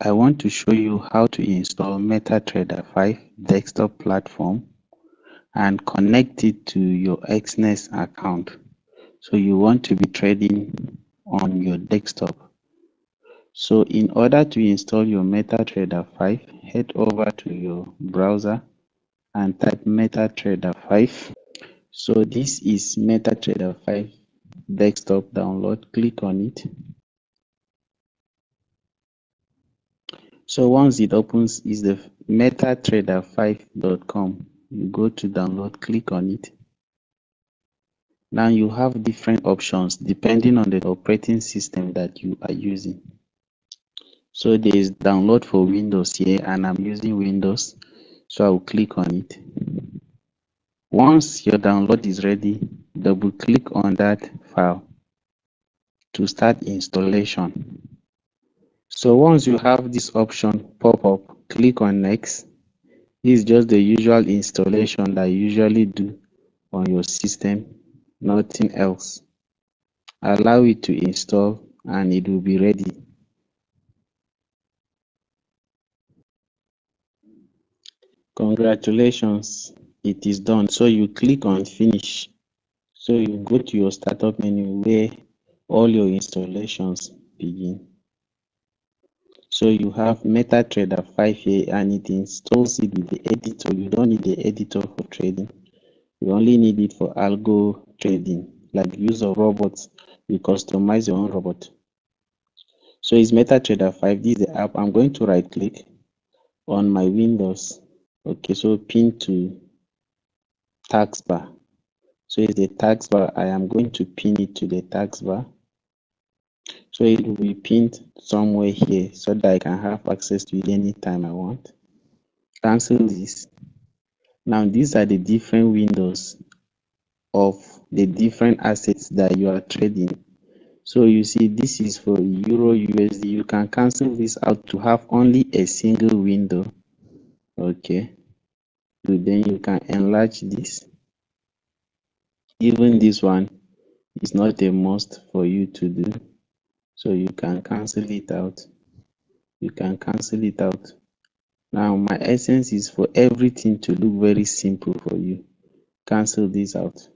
I want to show you how to install MetaTrader 5 desktop platform and connect it to your Exness account. So you want to be trading on your desktop. So in order to install your MetaTrader 5, head over to your browser and type MetaTrader 5. So this is MetaTrader 5 desktop download. Click on it. So once it opens is the metatrader5.com. You go to download, click on it. Now you have different options depending on the operating system that you are using. So there is download for Windows here and I'm using Windows. So I will click on it. Once your download is ready, double click on that file to start installation. So once you have this option pop up, click on next. This is just the usual installation that you usually do on your system, nothing else. Allow it to install and it will be ready. Congratulations, it is done. So you click on finish. So you go to your startup menu where all your installations begin. So you have MetaTrader 5 here and it installs it with the editor. You don't need the editor for trading. You only need it for algo trading, like use of robots. You customize your own robot. So it's MetaTrader 5. This is the app. I'm going to right click on my Windows. Okay, so pin to tax taskbar. So it's the tax taskbar. I am going to pin it to the taskbar. So it will be pinned somewhere here so that I can have access to it anytime I want. Cancel this. Now these are the different windows of the different assets that you are trading. So you see this is for Euro USD. You can cancel this out to have only a single window. Okay. So then you can enlarge this. Even this one is not a must for you to do. So you can cancel it out. You can cancel it out. Now my essence is for everything to look very simple for you. Cancel this out.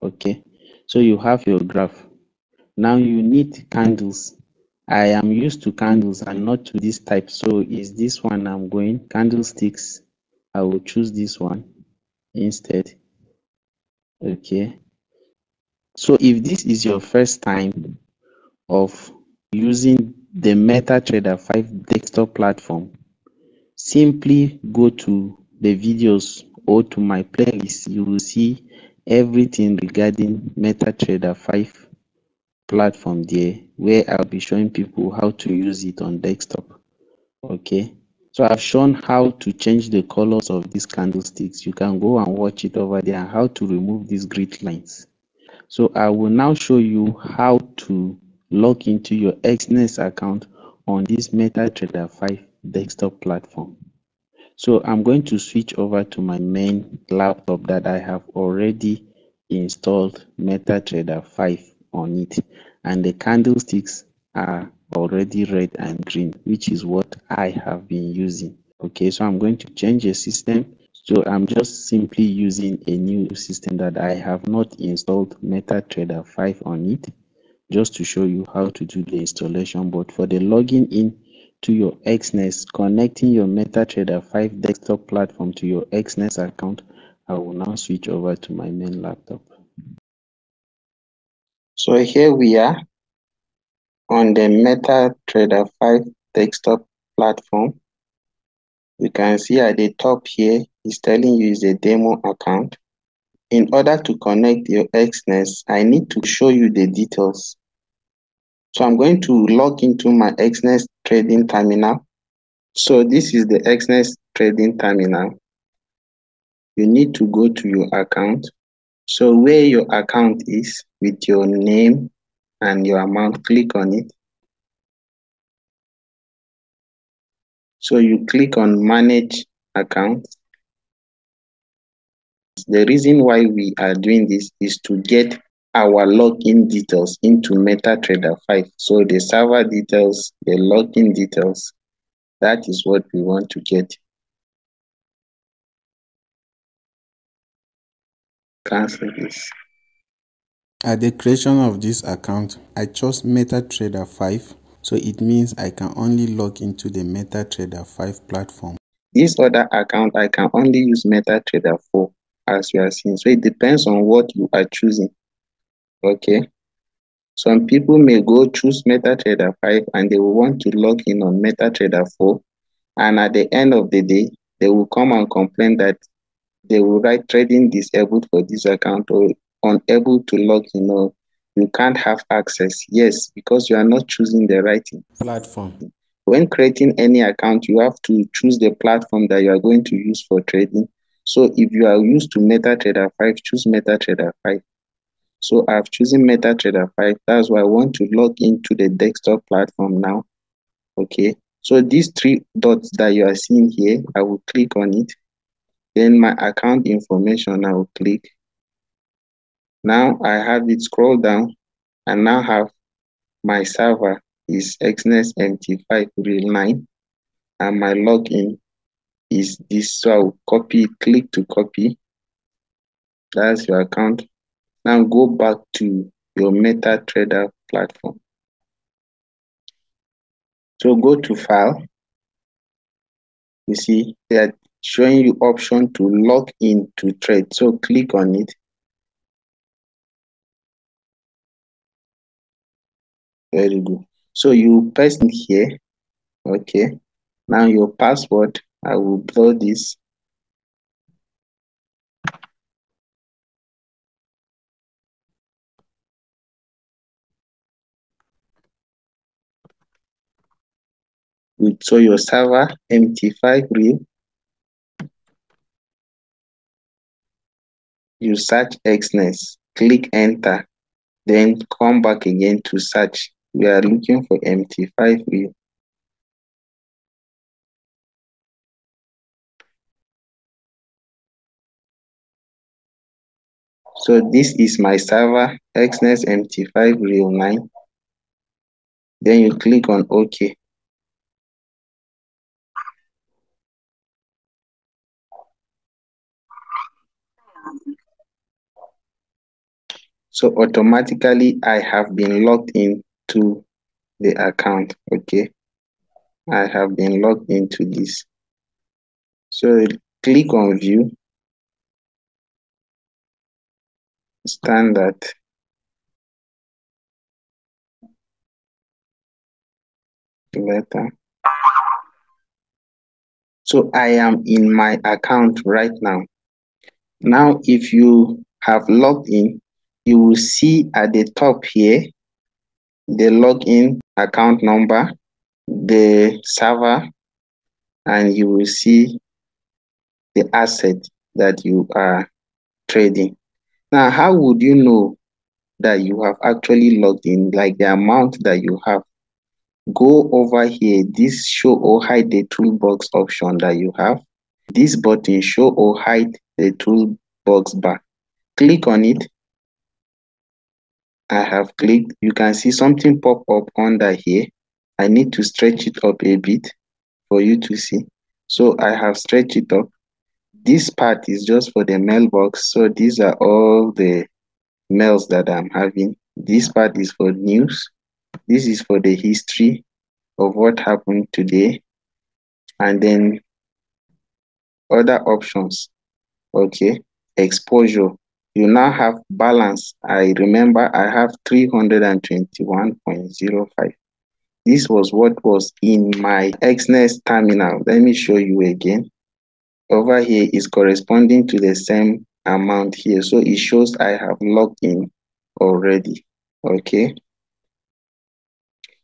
Okay. So you have your graph. Now you need candles. I am used to candles and not to this type. So is this one I'm going candlesticks. I will choose this one instead. Okay. So if this is your first time of using the MetaTrader 5 desktop platform, simply go to the videos or to my playlist. You will see everything regarding MetaTrader 5 platform there where I'll be showing people how to use it on desktop. Okay. So I've shown how to change the colors of these candlesticks. You can go and watch it over there how to remove these grid lines. So I will now show you how to log into your Exness account on this MetaTrader 5 desktop platform. So I'm going to switch over to my main laptop that I have already installed MetaTrader 5 on it and the candlesticks are already red and green which is what I have been using. Okay, so I'm going to change the system. So I'm just simply using a new system that I have not installed MetaTrader 5 on it just to show you how to do the installation. But for the logging in to your Exness, connecting your MetaTrader 5 desktop platform to your Exness account, I will now switch over to my main laptop. So here we are on the MetaTrader 5 desktop platform. You can see at the top here, it's telling you is a demo account. In order to connect your Exness, I need to show you the details. So I'm going to log into my Exness trading terminal. So this is the Exness trading terminal. You need to go to your account. So where your account is with your name and your amount, click on it. So you click on manage account. The reason why we are doing this is to get our login details into MetaTrader 5. So the server details, the login details, That is what we want to get. Cancel this. At the creation of this account, I chose MetaTrader 5, so it means I can only log into the MetaTrader 5 platform. This other account, I can only use MetaTrader 4 as you are seeing. So it depends on what you are choosing. Okay. Some people may go choose MetaTrader 5 and they will want to log in on MetaTrader 4. And at the end of the day, they will come and complain that they will write trading disabled for this account or unable to log in or you can't have access. Yes, because you are not choosing the right platform. When creating any account, you have to choose the platform that you are going to use for trading. So if you are used to MetaTrader 5, choose MetaTrader 5. So I've chosen MetaTrader 5. That's why I want to log into the desktop platform now. Okay. So these three dots that you are seeing here, I will click on it. Then my account information, I will click. Now I have it scroll down and now have my server is Exness MT5 Real 9 and my login is this. So I'll copy, click to copy. That's your account. Now go back to your MetaTrader platform. So go to file. You see, they are showing you option to log in to trade. So click on it Very good. So you paste in here. Okay. Now your password, I will blow this. So your server MT5 real. You search Exness, click enter, then come back again to search we are looking for MT5 real. So this is my server Exness MT5 Real 9. Then you click on OK. So automatically I have been logged in to the account okay? I have been logged into this. So click on view. Standard. Letter. So i am in my account right now. Now if you have logged in you will see at the top here the login account number, the server, and you will see the asset that you are trading. Now, how would you know that you have actually logged in, like the amount that you have? Go over here, this show or hide the toolbox option that you have. This button show or hide the toolbox bar. Click on it I have clicked, you can see something pop up under here. I need to stretch it up a bit for you to see. So I have stretched it up. This part is just for the mailbox. So these are all the mails that I'm having. This part is for news. This is for the history of what happened today. And then other options. Okay. Exposure you now have balance. I remember I have 321.05. This was what was in my Exness terminal. Let me show you again. Over here is corresponding to the same amount here. So it shows I have logged in already. Okay.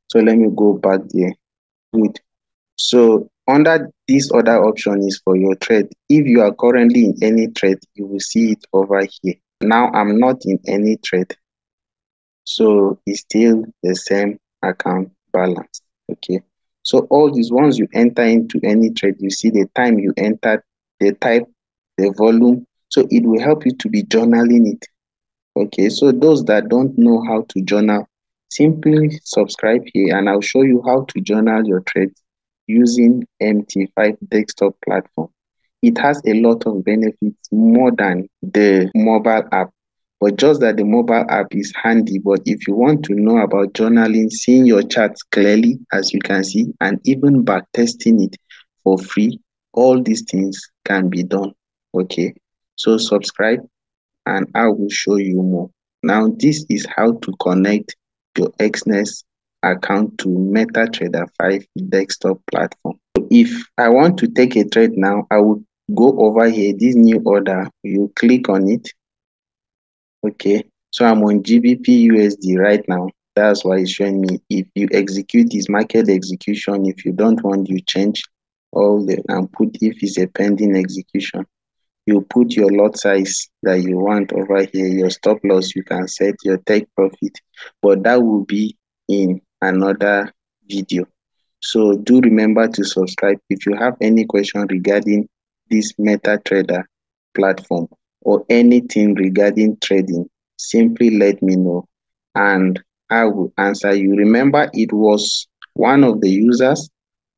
So let me go back there. Good. So under this other option is for your trade. If you are currently in any trade, you will see it over here. Now I'm not in any trade. So it's still the same account balance. Okay. So all these ones you enter into any trade, you see the time you entered, the type, the volume. So it will help you to be journaling it. Okay. So those that don't know how to journal, simply subscribe here and I'll show you how to journal your trades using MT5 desktop platform. It has a lot of benefits more than the mobile app, but just that the mobile app is handy. But if you want to know about journaling, seeing your charts clearly, as you can see, and even back testing it for free, all these things can be done. Okay, so subscribe and I will show you more. Now, this is how to connect your Exness account to MetaTrader 5 desktop platform. If I want to take a trade now, I will go over here, this new order, you click on it. Okay, so I'm on GBP USD right now. That's why it's showing me. If you execute this market execution, if you don't want, you change all the and put if it's a pending execution you put your lot size that you want over here, your stop loss, you can set your take profit, but that will be in another video. So do remember to subscribe. If you have any question regarding this MetaTrader platform or anything regarding trading, simply let me know and I will answer you. Remember, it was one of the users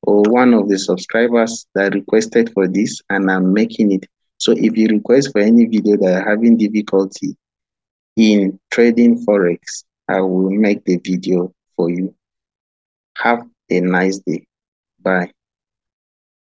or one of the subscribers that requested for this and I'm making it so if you request for any video that are having difficulty in trading Forex, I will make the video for you. Have a nice day. Bye.